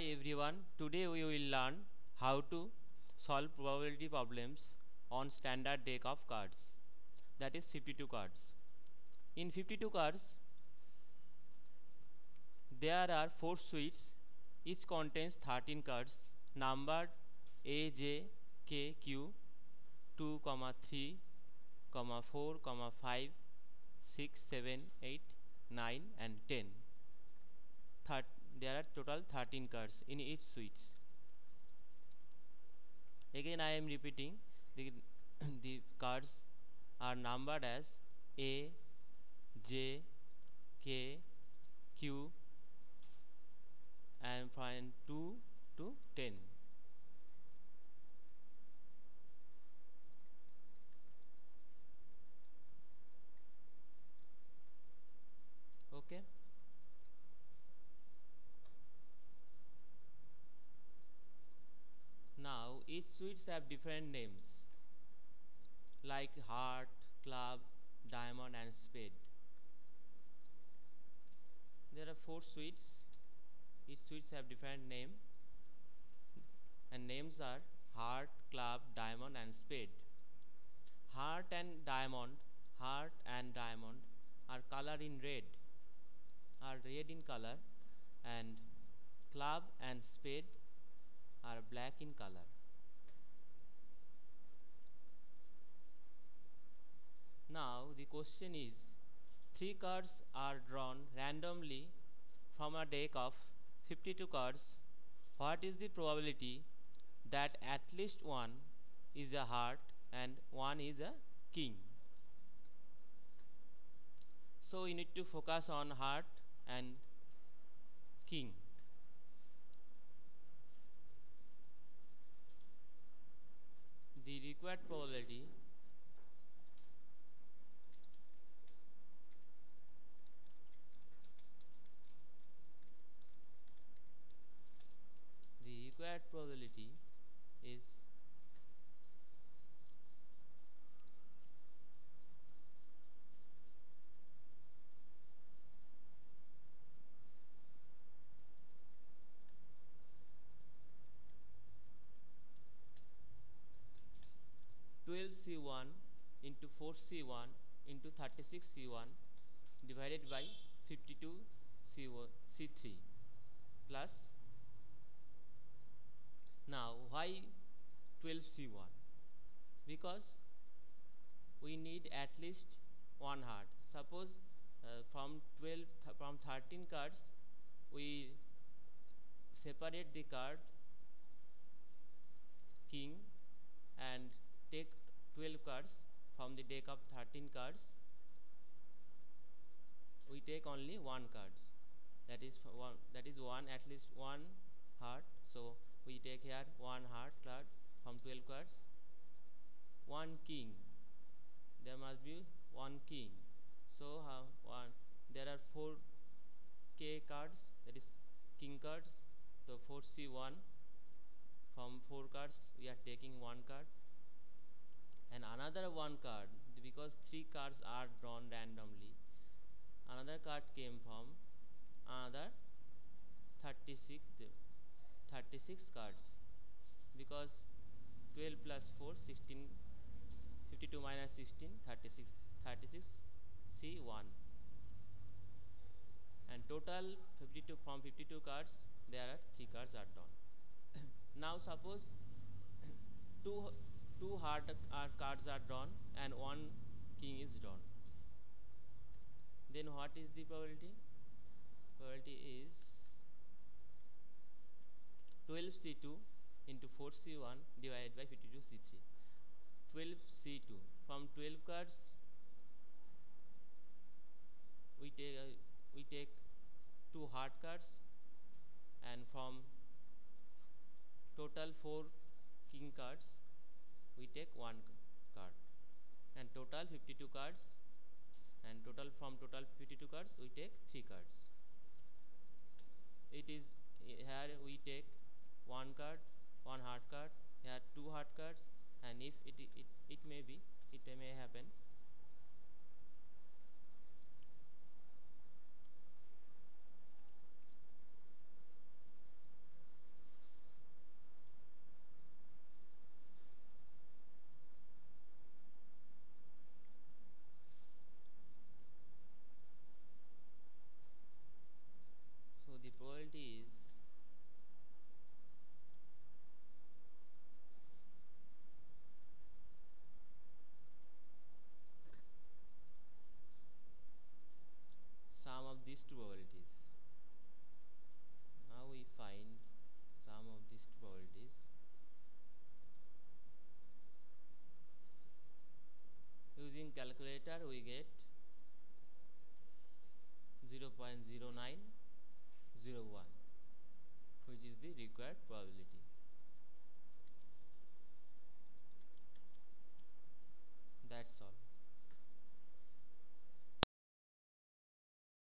Hi everyone, today we will learn how to solve probability problems on standard deck of cards that is 52 cards. In 52 cards there are 4 suites each contains 13 cards numbered A, J, K, Q 2, comma 3, comma 4, comma 5, 6, 7, 8, 9 and 10. Third, there are total 13 cards in each suite again I am repeating the, the cards are numbered as A J K Q and from 2 to 10 okay Now each suites have different names like heart, club, diamond and spade. There are four suites. Each suites have different name and names are heart, club, diamond and spade. Heart and diamond, heart and diamond are colored in red, are red in color and club and spade are black in color. Now the question is three cards are drawn randomly from a deck of 52 cards. What is the probability that at least one is a heart and one is a king? So you need to focus on heart and king. the required probability 12c1 into 4c1 into 36c1 divided by 52c3 plus now why 12c1 because we need at least one heart. Suppose uh, from 12 th from 13 cards we separate the card king and take 12 cards from the deck of 13 cards. We take only one cards. That is one that is one at least one heart. So we take here one heart card from 12 cards. One king. There must be one king. So one there are four k cards that is king cards. So 4c1 from four cards we are taking one card and another one card because three cards are drawn randomly another card came from another 36 36 cards. Because 12 plus 4 16 52 minus 16 36 36 C1 and total 52 from 52 cards there are 3 cards are drawn. Now suppose two two hard uh, cards are drawn and one king is drawn. Then what is the probability? Probability is 12c2 into 4c1 divided by 52c3 12c2 from 12 cards we take uh, we take two hard cards and from total four king cards we take one card. And total 52 cards and total from total 52 cards we take three cards. It is here we take one card one hard card here two hard cards and if it, it, it may be it may happen these two probabilities now we find sum of these two probabilities using calculator we get 0.0901 which is the required probability